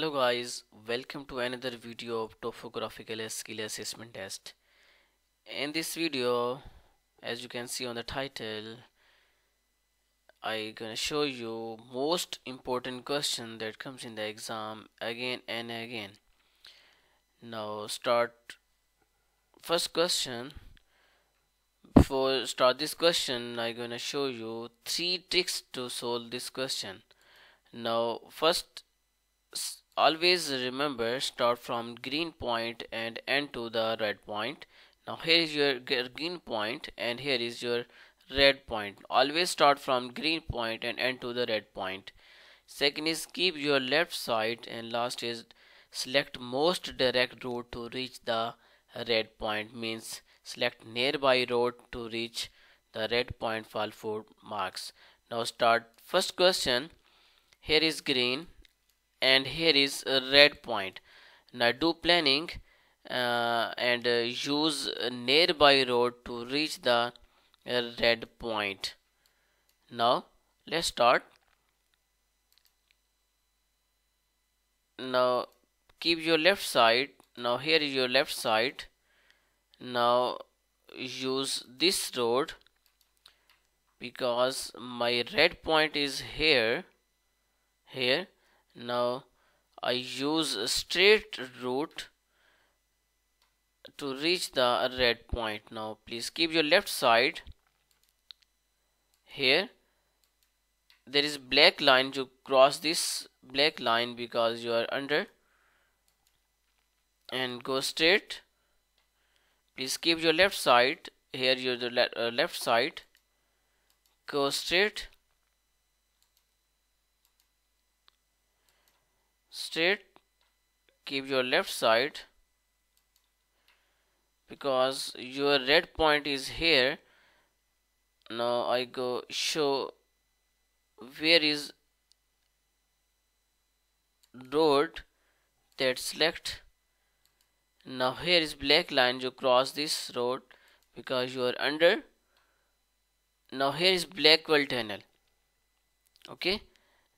Hello guys, welcome to another video of topographical skill assessment test. In this video, as you can see on the title, I gonna show you most important question that comes in the exam again and again. Now start first question. Before start this question, I gonna show you three tricks to solve this question. Now first always remember start from green point and end to the red point. Now here is your green point and here is your red point. Always start from green point and end to the red point. Second is keep your left side and last is select most direct route to reach the red point. Means select nearby road to reach the red point for four marks. Now start. First question here is green and here is a red point. Now do planning uh, and uh, use nearby road to reach the red point. Now let's start. Now keep your left side. Now here is your left side. Now use this road because my red point is here. Here now I use a straight route to reach the red point. Now please keep your left side here. There is black line. To cross this black line because you are under and go straight. Please keep your left side. Here you're the le uh, left side. Go straight straight keep your left side because your red point is here. Now I go show where is road that select. Now here is black line you cross this road because you are under. Now here is Blackwall tunnel. Okay?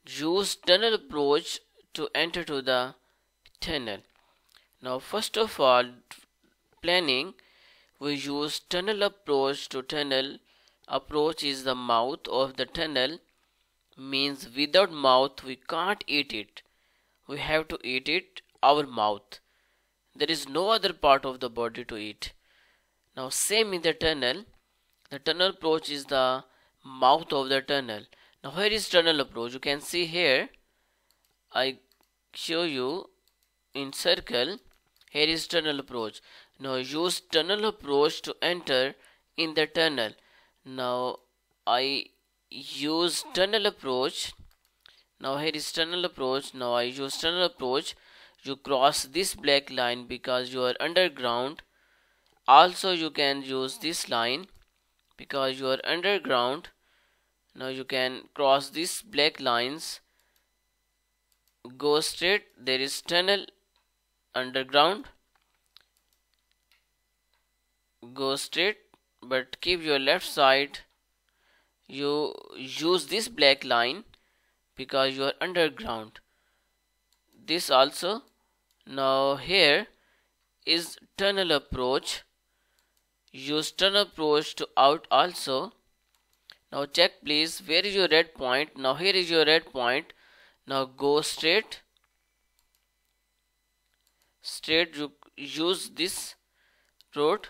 Use tunnel approach to enter to the tunnel. Now first of all planning we use tunnel approach to tunnel. Approach is the mouth of the tunnel. Means without mouth we can't eat it. We have to eat it our mouth. There is no other part of the body to eat. Now same in the tunnel. The tunnel approach is the mouth of the tunnel. Now where is tunnel approach? You can see here I show you in circle here is tunnel approach. Now use tunnel approach to enter in the tunnel. Now I use tunnel approach. Now here is tunnel approach. Now I use tunnel approach. You cross this black line because you are underground. Also you can use this line because you are underground. Now you can cross these black lines go straight there is tunnel underground. Go straight but keep your left side. You use this black line because you are underground. This also now here is tunnel approach. Use tunnel approach to out also. Now check please where is your red point? Now here is your red point now go straight. Straight you use this road.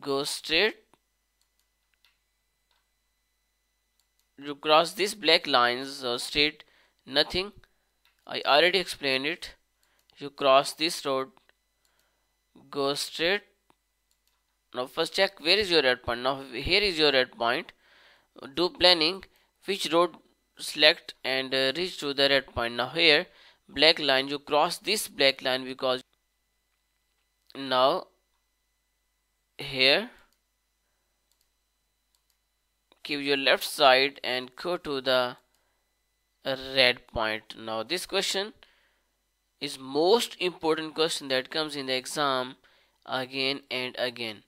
Go straight. You cross these black lines or straight nothing. I already explained it. You cross this road. Go straight. Now first check where is your red point. Now here is your red point. Do planning. Which road select and uh, reach to the red point. Now here black line you cross this black line because now here keep your left side and go to the red point. Now this question is most important question that comes in the exam again and again